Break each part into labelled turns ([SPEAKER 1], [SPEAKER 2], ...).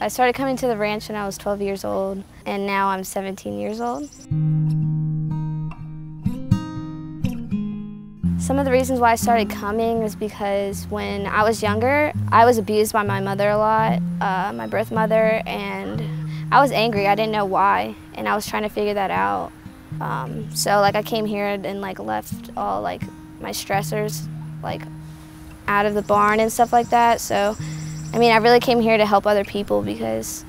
[SPEAKER 1] I started coming to the ranch when I was 12 years old, and now I'm 17 years old. Some of the reasons why I started coming was because when I was younger, I was abused by my mother a lot, uh, my birth mother, and I was angry. I didn't know why, and I was trying to figure that out. Um, so like I came here and like left all like my stressors like out of the barn and stuff like that. So I mean, I really came here to help other people because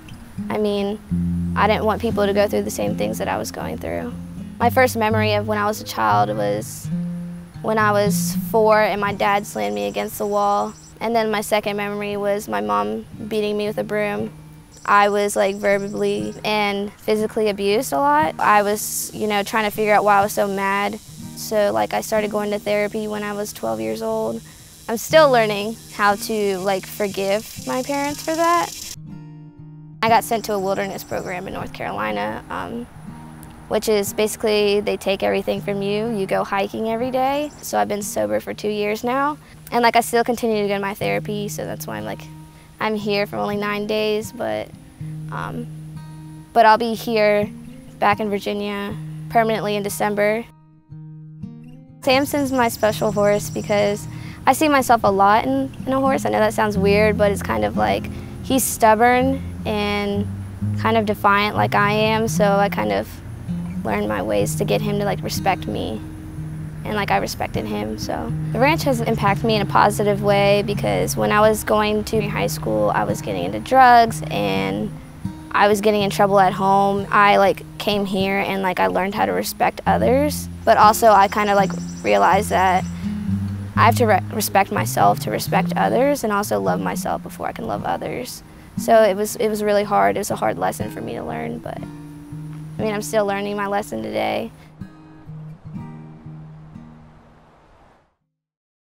[SPEAKER 1] I mean, I didn't want people to go through the same things that I was going through. My first memory of when I was a child was when I was four and my dad slammed me against the wall. And then my second memory was my mom beating me with a broom. I was like verbally and physically abused a lot. I was, you know, trying to figure out why I was so mad. So like I started going to therapy when I was 12 years old. I'm still learning how to like forgive my parents for that. I got sent to a wilderness program in North Carolina. Um, which is basically they take everything from you. You go hiking every day. So I've been sober for two years now. And like I still continue to go to my therapy, so that's why I'm like, I'm here for only nine days, but, um, but I'll be here back in Virginia permanently in December. Samson's my special horse because I see myself a lot in, in a horse. I know that sounds weird, but it's kind of like he's stubborn and kind of defiant like I am, so I kind of learned my ways to get him to like respect me and like I respected him. So the ranch has impacted me in a positive way because when I was going to high school, I was getting into drugs and I was getting in trouble at home. I like came here and like I learned how to respect others, but also I kind of like realized that I have to re respect myself to respect others and also love myself before I can love others. So it was it was really hard. It was a hard lesson for me to learn, but I mean, I'm still learning my lesson today.